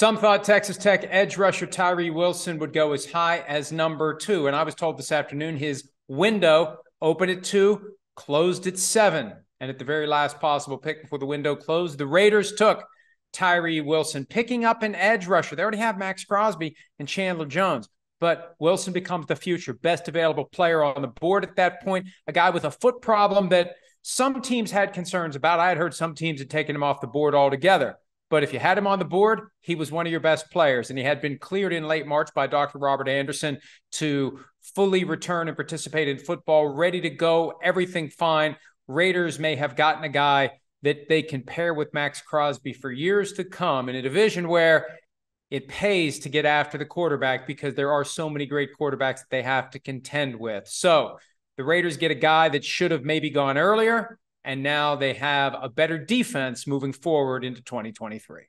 Some thought Texas Tech edge rusher Tyree Wilson would go as high as number two. And I was told this afternoon his window opened at two, closed at seven. And at the very last possible pick before the window closed, the Raiders took Tyree Wilson, picking up an edge rusher. They already have Maxx Crosby and Chandler Jones, but Wilson becomes the future best available player on the board at that point. A guy with a foot problem that some teams had concerns about. I had heard some teams had taken him off the board altogether. But if you had him on the board, he was one of your best players. And he had been cleared in late March by Dr. Robert Anderson to fully return and participate in football, ready to go, everything fine. Raiders may have gotten a guy that they can pair with Maxx Crosby for years to come in a division where it pays to get after the quarterback because there are so many great quarterbacks that they have to contend with. So the Raiders get a guy that should have maybe gone earlier and now they have a better defense moving forward into 2023.